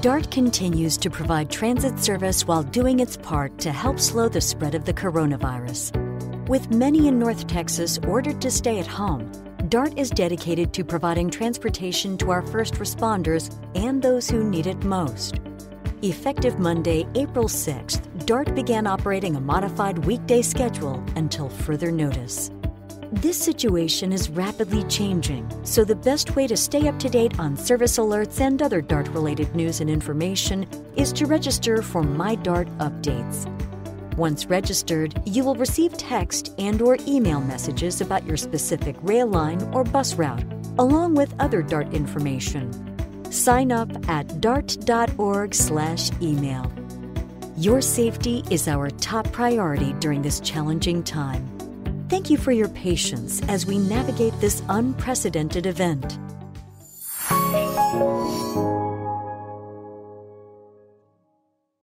DART continues to provide transit service while doing its part to help slow the spread of the coronavirus. With many in North Texas ordered to stay at home, DART is dedicated to providing transportation to our first responders and those who need it most. Effective Monday, April 6th, DART began operating a modified weekday schedule until further notice. This situation is rapidly changing, so the best way to stay up to date on service alerts and other DART related news and information is to register for My DART updates. Once registered, you will receive text and or email messages about your specific rail line or bus route, along with other DART information. Sign up at dart.org/email. Your safety is our top priority during this challenging time. Thank you for your patience as we navigate this unprecedented event.